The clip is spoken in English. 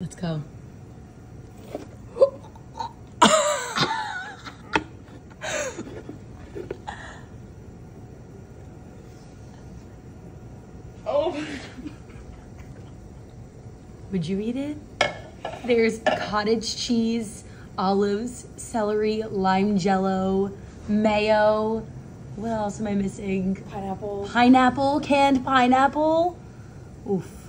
Let's go. Oh. Would you eat it? There's cottage cheese, olives, celery, lime jello, mayo. What else am I missing? Pineapple. Pineapple, canned pineapple. Oof.